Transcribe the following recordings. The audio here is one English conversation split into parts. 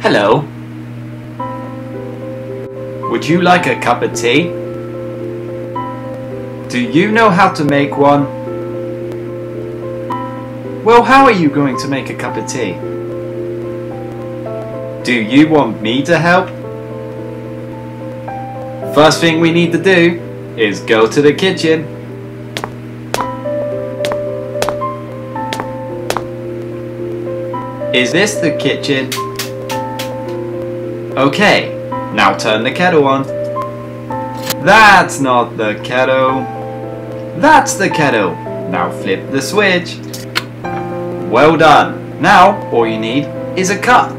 Hello. Would you like a cup of tea? Do you know how to make one? Well, how are you going to make a cup of tea? Do you want me to help? First thing we need to do is go to the kitchen. Is this the kitchen? Okay, now turn the kettle on. That's not the kettle. That's the kettle. Now flip the switch. Well done. Now all you need is a cup.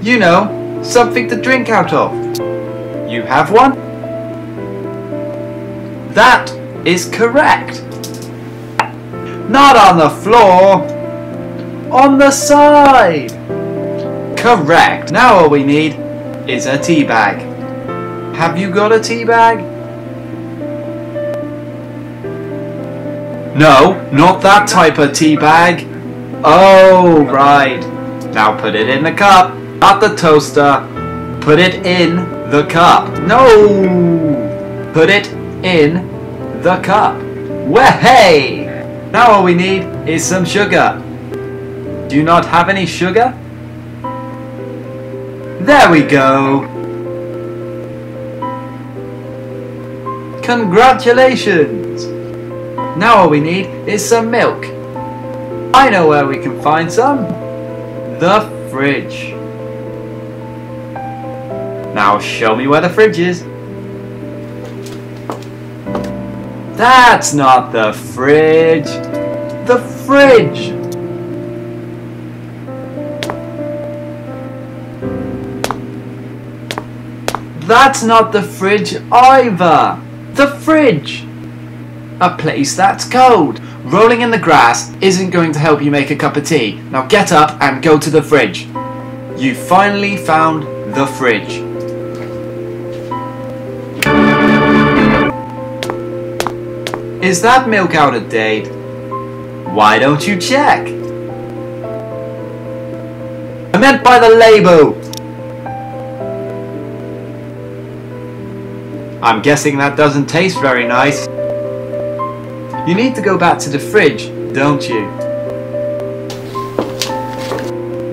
You know, something to drink out of. You have one? That is correct. Not on the floor. On the side. Correct. Now all we need is a tea bag. Have you got a tea bag? No, not that type of tea bag. Oh, right. Now put it in the cup, not the toaster. Put it in the cup. No! Put it in the cup. Way! Now all we need is some sugar. Do you not have any sugar? There we go. Congratulations! Now all we need is some milk. I know where we can find some. The fridge. Now show me where the fridge is. That's not the fridge. The fridge. That's not the fridge either. The fridge. A place that's cold. Rolling in the grass isn't going to help you make a cup of tea. Now get up and go to the fridge. You finally found the fridge. Is that milk out of date? Why don't you check? I meant by the label! I'm guessing that doesn't taste very nice. You need to go back to the fridge, don't you?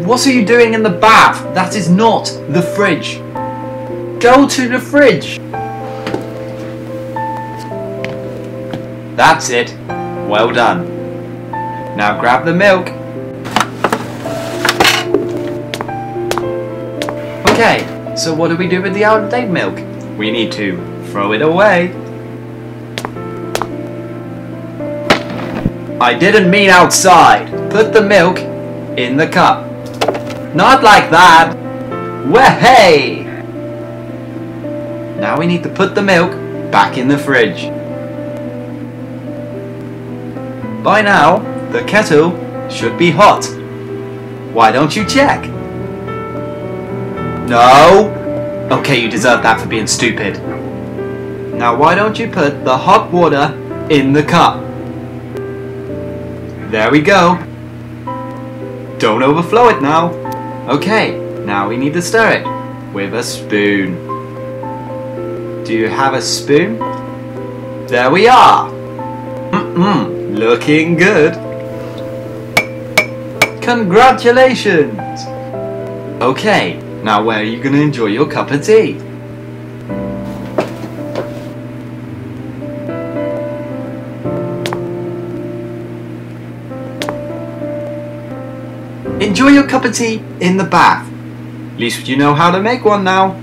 What are you doing in the bath? That is not the fridge. Go to the fridge. That's it. Well done. Now grab the milk. Okay, so what do we do with the out-of-date milk? We need to throw it away. I didn't mean outside. Put the milk in the cup. Not like that. Way! Now we need to put the milk back in the fridge. By now, the kettle should be hot. Why don't you check? No! Okay, you deserve that for being stupid. Now why don't you put the hot water in the cup? There we go. Don't overflow it now. Okay, now we need to stir it with a spoon. Do you have a spoon? There we are. Mm-mm, looking good. Congratulations. Okay, now where are you going to enjoy your cup of tea? Enjoy your cup of tea in the bath. At least you know how to make one now.